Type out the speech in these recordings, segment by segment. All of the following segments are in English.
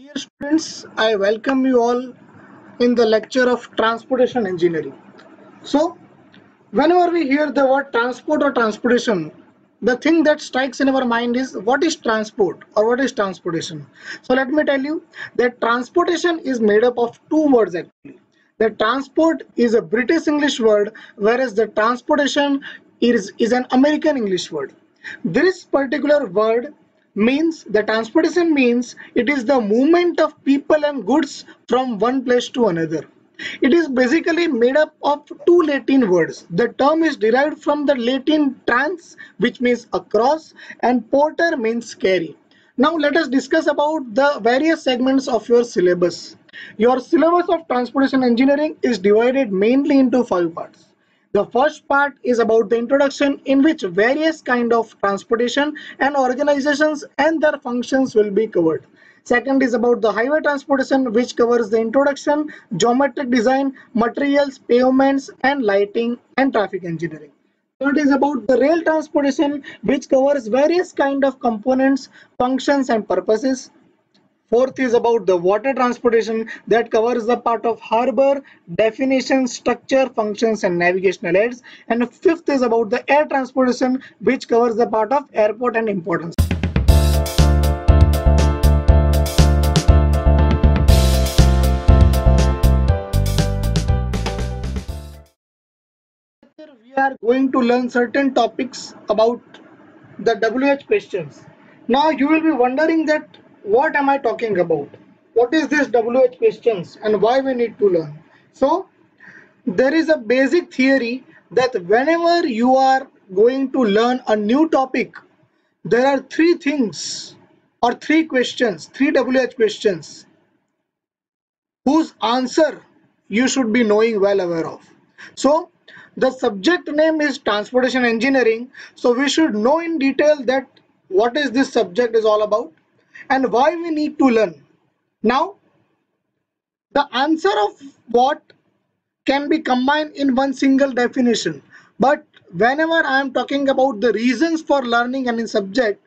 Dear students, I welcome you all in the lecture of transportation engineering. So, whenever we hear the word transport or transportation, the thing that strikes in our mind is what is transport or what is transportation. So, let me tell you that transportation is made up of two words actually. The transport is a British English word, whereas the transportation is, is an American English word. This particular word means the transportation means it is the movement of people and goods from one place to another. It is basically made up of two Latin words. The term is derived from the Latin trans which means across and porter means carry. Now let us discuss about the various segments of your syllabus. Your syllabus of transportation engineering is divided mainly into five parts. The first part is about the introduction in which various kind of transportation and organizations and their functions will be covered. Second is about the highway transportation which covers the introduction, geometric design, materials, pavements and lighting and traffic engineering. Third is about the rail transportation which covers various kind of components, functions and purposes. Fourth is about the water transportation that covers the part of harbor, definition, structure, functions and navigational aids. And fifth is about the air transportation which covers the part of airport and importance. We are going to learn certain topics about the WH questions. Now you will be wondering that what am I talking about? What is this WH questions and why we need to learn? So there is a basic theory that whenever you are going to learn a new topic, there are three things or three questions, three WH questions whose answer you should be knowing well aware of. So the subject name is transportation engineering. So we should know in detail that what is this subject is all about and why we need to learn. Now, the answer of what can be combined in one single definition. But whenever I am talking about the reasons for learning any subject,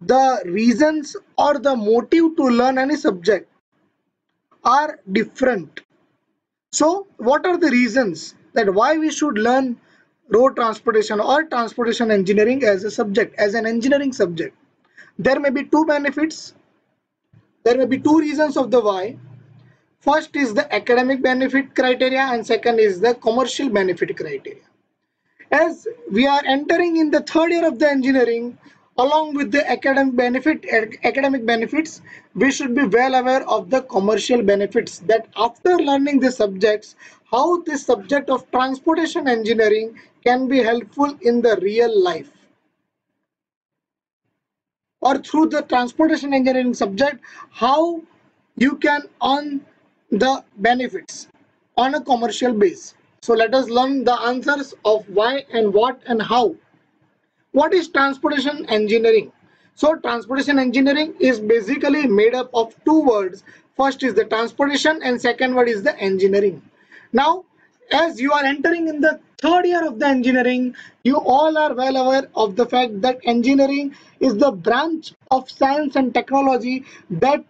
the reasons or the motive to learn any subject are different. So what are the reasons that why we should learn road transportation or transportation engineering as a subject, as an engineering subject? There may be two benefits. There may be two reasons of the why. First is the academic benefit criteria and second is the commercial benefit criteria. As we are entering in the third year of the engineering along with the academic benefit academic benefits we should be well aware of the commercial benefits that after learning the subjects how this subject of transportation engineering can be helpful in the real life or through the transportation engineering subject how you can earn the benefits on a commercial base. So let us learn the answers of why and what and how. What is transportation engineering? So transportation engineering is basically made up of two words. First is the transportation and second word is the engineering. Now as you are entering in the third year of the engineering, you all are well aware of the fact that engineering is the branch of science and technology that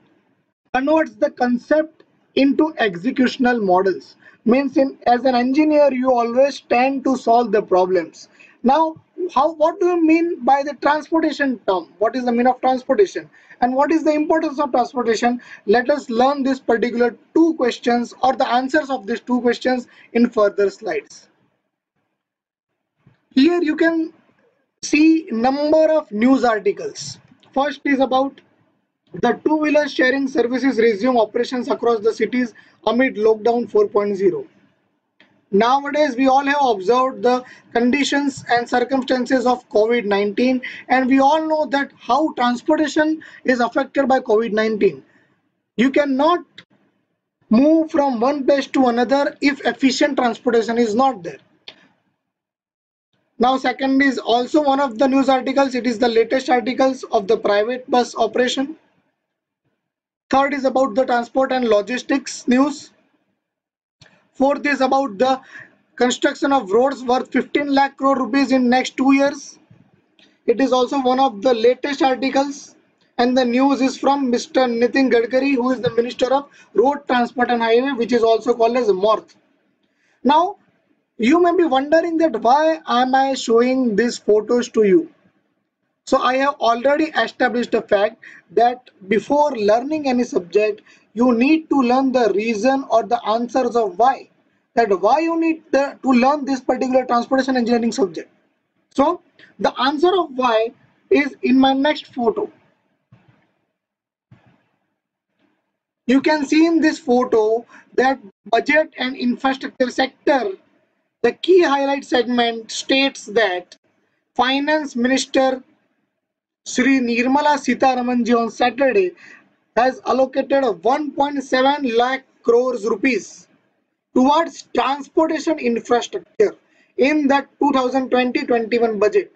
converts the concept into executional models. Means in, as an engineer, you always tend to solve the problems. Now, how what do you mean by the transportation term? What is the mean of transportation? and what is the importance of transportation let us learn this particular two questions or the answers of these two questions in further slides here you can see number of news articles first is about the two-wheeler sharing services resume operations across the cities amid lockdown 4.0 Nowadays, we all have observed the conditions and circumstances of COVID-19 and we all know that how transportation is affected by COVID-19. You cannot move from one place to another if efficient transportation is not there. Now second is also one of the news articles. It is the latest articles of the private bus operation. Third is about the transport and logistics news. Fourth is about the construction of roads worth 15 lakh crore rupees in next two years. It is also one of the latest articles. and the news is from Mr. Nitin Gadkari who is the Minister of Road Transport and Highway which is also called as MORTH. Now you may be wondering that why am I showing these photos to you. So I have already established the fact that before learning any subject you need to learn the reason or the answers of why that why you need the, to learn this particular transportation engineering subject. So the answer of why is in my next photo. You can see in this photo that budget and infrastructure sector, the key highlight segment states that Finance Minister Sri Nirmala Sitharamanji on Saturday has allocated 1.7 lakh crores rupees towards transportation infrastructure in that 2020-21 budget.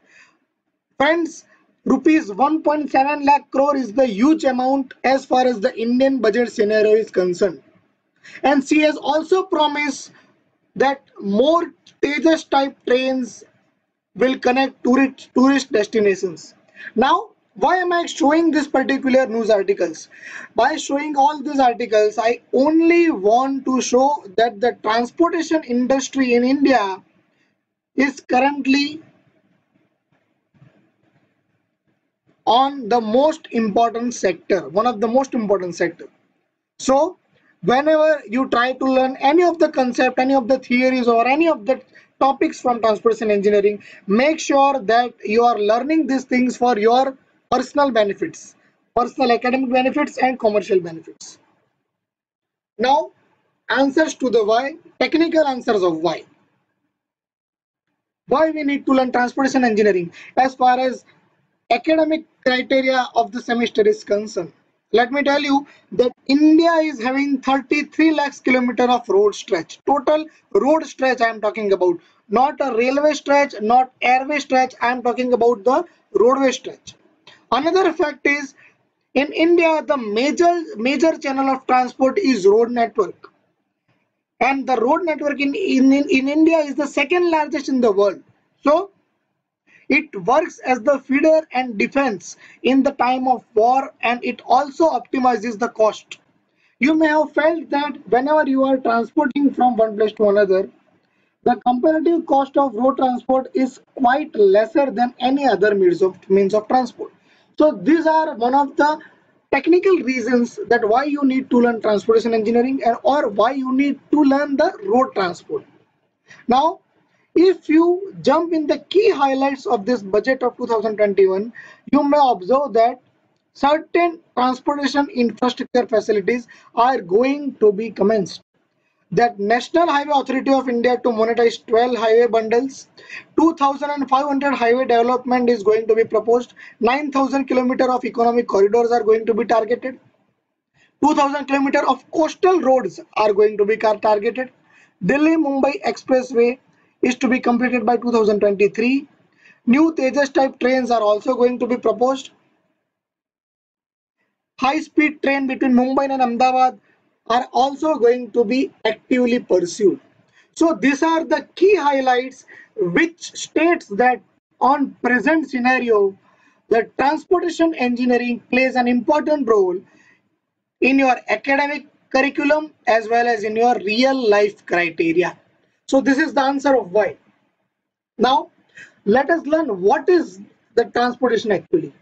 Friends, rupees 1.7 lakh crore is the huge amount as far as the Indian budget scenario is concerned. And she has also promised that more Tejas type trains will connect tourist, tourist destinations. Now, why am I showing this particular news articles? By showing all these articles, I only want to show that the transportation industry in India is currently on the most important sector one of the most important sector so whenever you try to learn any of the concept any of the theories or any of the topics from transportation engineering make sure that you are learning these things for your personal benefits personal academic benefits and commercial benefits. Now answers to the why technical answers of why. Why we need to learn transportation engineering as far as academic criteria of the semester is concerned let me tell you that india is having 33 lakhs kilometer of road stretch. Total road stretch i am talking about. Not a railway stretch not airway stretch i am talking about the roadway stretch. Another fact is in india the major major channel of transport is road network. And the road network in in, in india is the second largest in the world. So it works as the feeder and defense in the time of war and it also optimizes the cost. You may have felt that whenever you are transporting from one place to another, the comparative cost of road transport is quite lesser than any other means of means of transport. So these are one of the technical reasons that why you need to learn transportation engineering and or why you need to learn the road transport. Now if you jump in the key highlights of this budget of 2021, you may observe that certain transportation infrastructure facilities are going to be commenced. That National Highway Authority of India to monetize 12 highway bundles, 2,500 highway development is going to be proposed, 9,000 kilometer of economic corridors are going to be targeted, 2,000 kilometer of coastal roads are going to be targeted, Delhi-Mumbai Expressway is to be completed by 2023. New Tejas type trains are also going to be proposed. High speed train between Mumbai and Ahmedabad are also going to be actively pursued. So these are the key highlights which states that on present scenario, the transportation engineering plays an important role in your academic curriculum as well as in your real life criteria. So this is the answer of why. Now, let us learn what is the transportation actually.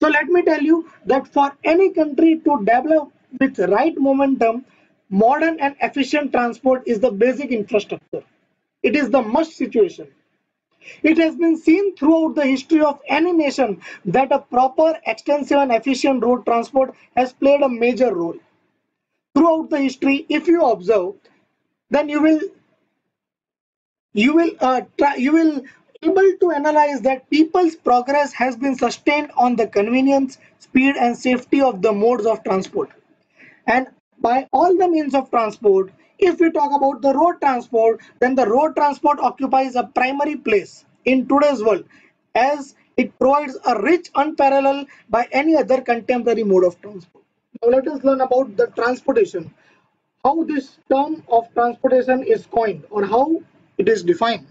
So let me tell you that for any country to develop with right momentum, modern and efficient transport is the basic infrastructure. It is the must situation. It has been seen throughout the history of any nation that a proper, extensive and efficient road transport has played a major role. Throughout the history, if you observe, then you will you will uh, try, you will able to analyze that people's progress has been sustained on the convenience speed and safety of the modes of transport. And by all the means of transport if we talk about the road transport then the road transport occupies a primary place in today's world as it provides a rich unparalleled by any other contemporary mode of transport. Now let us learn about the transportation how this term of transportation is coined or how it is defined.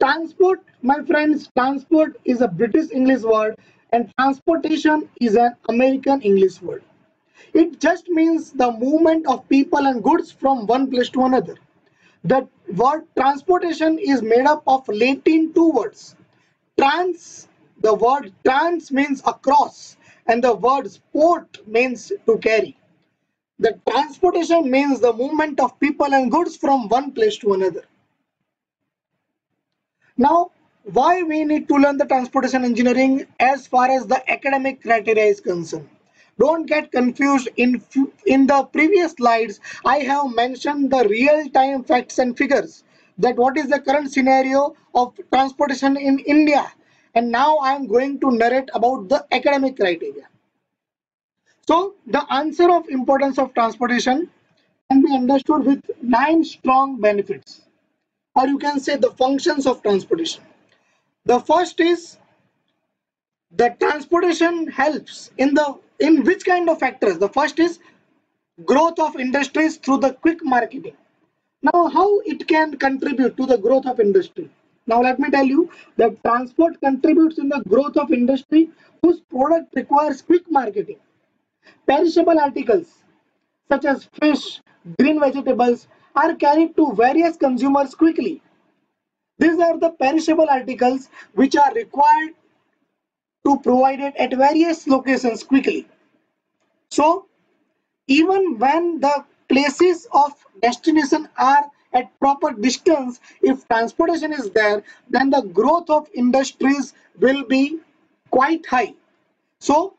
Transport, my friends, transport is a British English word and transportation is an American English word. It just means the movement of people and goods from one place to another. The word transportation is made up of Latin two words. Trans, the word trans means across and the word sport means to carry. The transportation means the movement of people and goods from one place to another. Now, why we need to learn the transportation engineering as far as the academic criteria is concerned? Don't get confused. In, in the previous slides, I have mentioned the real-time facts and figures that what is the current scenario of transportation in India. And now I am going to narrate about the academic criteria. So the answer of importance of transportation can be understood with nine strong benefits or you can say the functions of transportation. The first is that transportation helps in the in which kind of factors? The first is growth of industries through the quick marketing. Now how it can contribute to the growth of industry? Now let me tell you that transport contributes in the growth of industry whose product requires quick marketing. Perishable articles such as fish, green vegetables are carried to various consumers quickly. These are the perishable articles which are required to provide it at various locations quickly. So even when the places of destination are at proper distance, if transportation is there, then the growth of industries will be quite high. So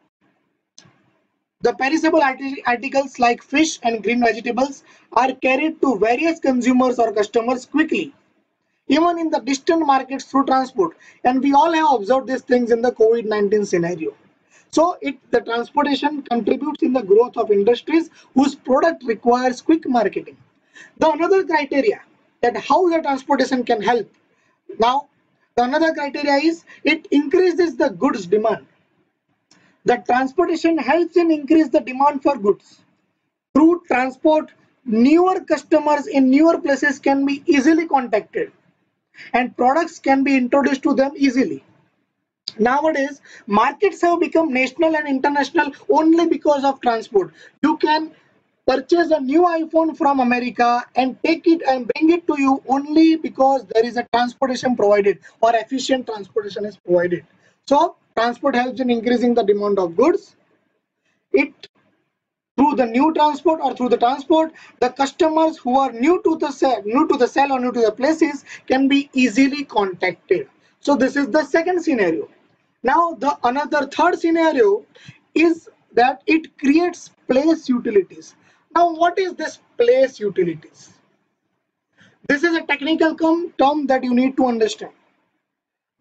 the perishable articles like fish and green vegetables are carried to various consumers or customers quickly, even in the distant markets through transport. And we all have observed these things in the COVID-19 scenario. So it, the transportation contributes in the growth of industries whose product requires quick marketing. The another criteria that how the transportation can help. Now, the another criteria is it increases the goods demand. The transportation helps in increase the demand for goods. Through transport, newer customers in newer places can be easily contacted and products can be introduced to them easily. Nowadays, markets have become national and international only because of transport. You can purchase a new iPhone from America and take it and bring it to you only because there is a transportation provided or efficient transportation is provided. So transport helps in increasing the demand of goods. It through the new transport or through the transport, the customers who are new to the cell, new to the cell or new to the places can be easily contacted. So this is the second scenario. Now the another third scenario is that it creates place utilities. Now what is this place utilities? This is a technical term that you need to understand.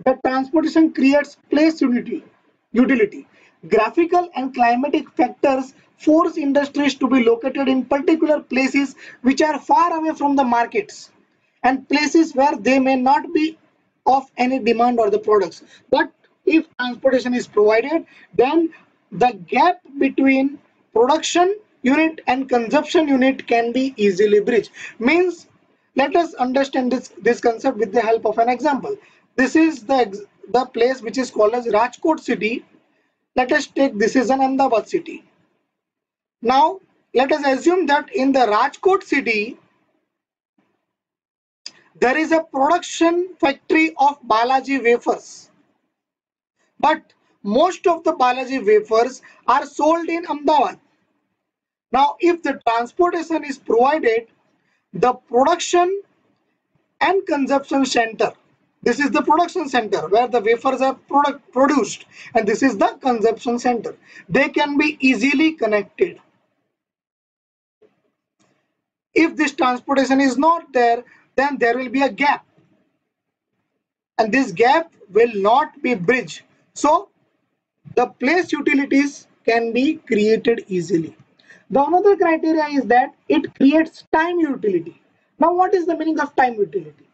The transportation creates place utility. utility. Graphical and climatic factors force industries to be located in particular places which are far away from the markets and places where they may not be of any demand or the products. But if transportation is provided, then the gap between production unit and consumption unit can be easily bridged. Means, let us understand this, this concept with the help of an example. This is the, the place which is called as Rajkot city. Let us take this is an Ahmedabad city. Now let us assume that in the Rajkot city there is a production factory of Balaji wafers. But most of the Balaji wafers are sold in Ahmedabad. Now if the transportation is provided, the production and consumption center this is the production center where the wafers are product produced and this is the consumption center. They can be easily connected. If this transportation is not there, then there will be a gap. And this gap will not be bridged. So the place utilities can be created easily. The another criteria is that it creates time utility. Now what is the meaning of time utility?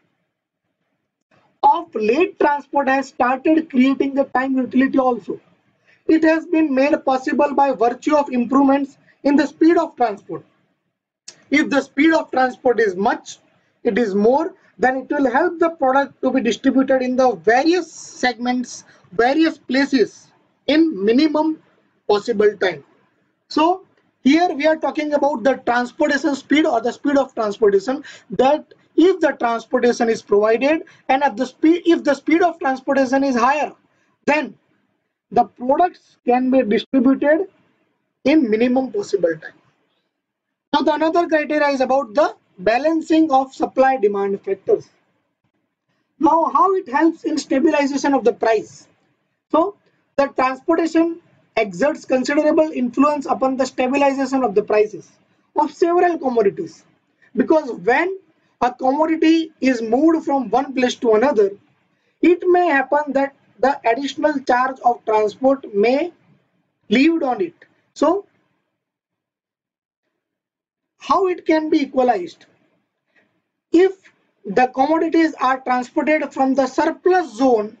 Of late transport has started creating the time utility also. It has been made possible by virtue of improvements in the speed of transport. If the speed of transport is much, it is more, then it will help the product to be distributed in the various segments, various places in minimum possible time. So here we are talking about the transportation speed or the speed of transportation that if the transportation is provided and if the speed if the speed of transportation is higher then the products can be distributed in minimum possible time. Now the another criteria is about the balancing of supply demand factors. Now how it helps in stabilization of the price. So the transportation exerts considerable influence upon the stabilization of the prices of several commodities because when a commodity is moved from one place to another it may happen that the additional charge of transport may leave on it so how it can be equalized if the commodities are transported from the surplus zone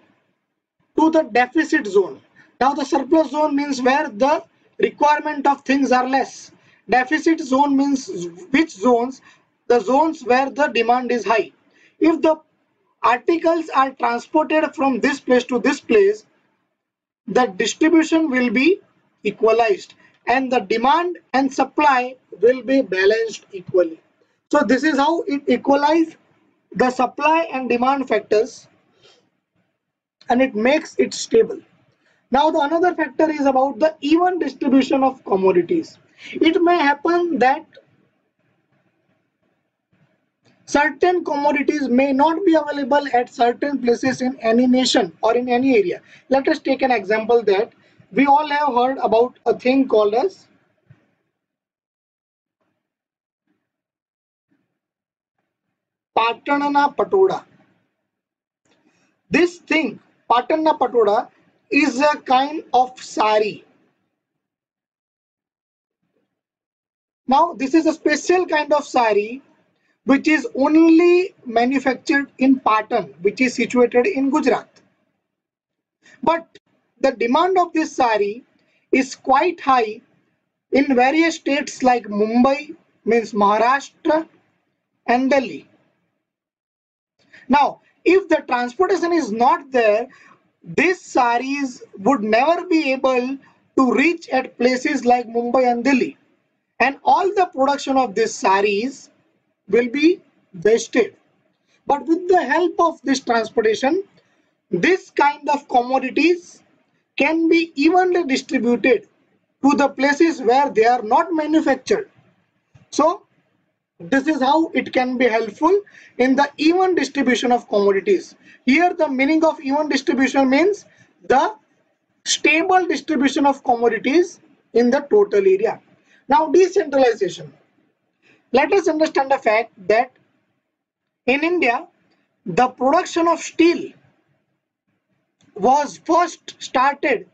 to the deficit zone now the surplus zone means where the requirement of things are less. Deficit zone means which zones? The zones where the demand is high. If the articles are transported from this place to this place, the distribution will be equalized and the demand and supply will be balanced equally. So this is how it equalizes the supply and demand factors and it makes it stable. Now the another factor is about the even distribution of commodities. It may happen that certain commodities may not be available at certain places in any nation or in any area. Let us take an example that we all have heard about a thing called as Patanana Patola. This thing, Patanna Patola, is a kind of sari. Now this is a special kind of sari which is only manufactured in Patan which is situated in Gujarat. But the demand of this sari is quite high in various states like Mumbai means Maharashtra and Delhi. Now if the transportation is not there these saris would never be able to reach at places like Mumbai and Delhi. And all the production of these saris will be wasted. But with the help of this transportation, this kind of commodities can be evenly distributed to the places where they are not manufactured. So this is how it can be helpful in the even distribution of commodities. Here the meaning of even distribution means the stable distribution of commodities in the total area. Now decentralization. Let us understand the fact that in India the production of steel was first started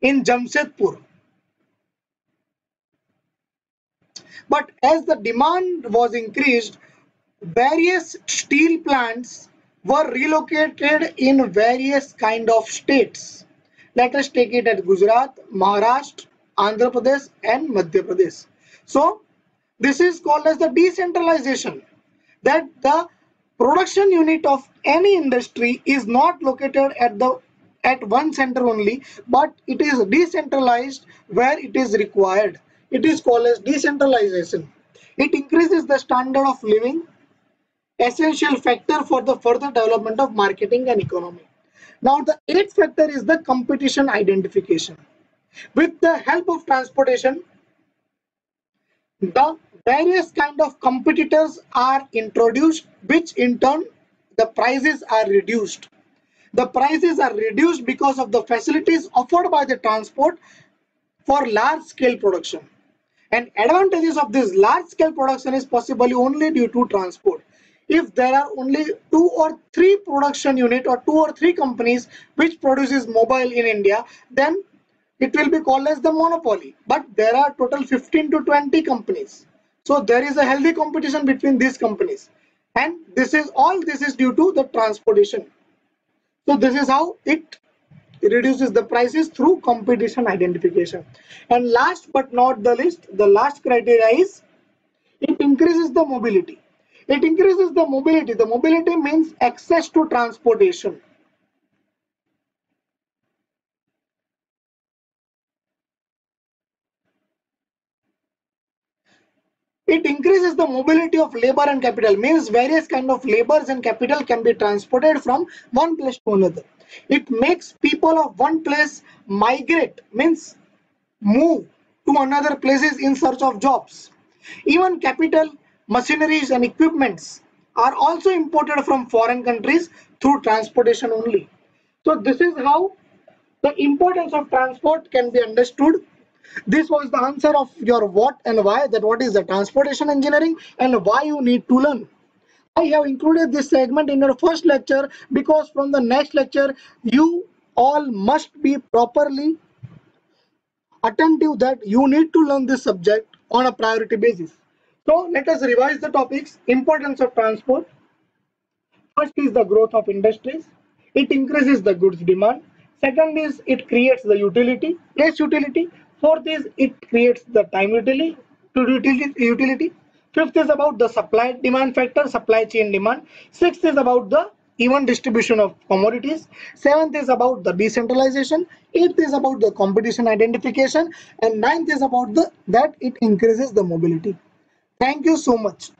in Jamshedpur But as the demand was increased, various steel plants were relocated in various kind of states. Let us take it at Gujarat, Maharashtra, Andhra Pradesh and Madhya Pradesh. So this is called as the decentralization that the production unit of any industry is not located at the at one center only but it is decentralized where it is required it is called as decentralization. It increases the standard of living, essential factor for the further development of marketing and economy. Now the eighth factor is the competition identification. With the help of transportation, the various kind of competitors are introduced which in turn the prices are reduced. The prices are reduced because of the facilities offered by the transport for large scale production. And advantages of this large scale production is possibly only due to transport. If there are only two or three production unit or two or three companies which produces mobile in India, then it will be called as the monopoly. But there are total 15 to 20 companies. So there is a healthy competition between these companies. And this is all this is due to the transportation. So this is how it reduces the prices through competition identification. And last but not the least, the last criteria is it increases the mobility. It increases the mobility. The mobility means access to transportation. It increases the mobility of labor and capital means various kind of labors and capital can be transported from one place to another. It makes people of one place migrate means move to another places in search of jobs. Even capital machineries and equipments are also imported from foreign countries through transportation only. So this is how the importance of transport can be understood this was the answer of your what and why that what is the transportation engineering and why you need to learn. I have included this segment in your first lecture because from the next lecture you all must be properly attentive that you need to learn this subject on a priority basis. So let us revise the topics. Importance of transport. First is the growth of industries. It increases the goods demand. Second is it creates the utility place utility Fourth is it creates the time utility, utility. Fifth is about the supply demand factor, supply chain demand. Sixth is about the even distribution of commodities. Seventh is about the decentralization. Eighth is about the competition identification. And ninth is about the that it increases the mobility. Thank you so much.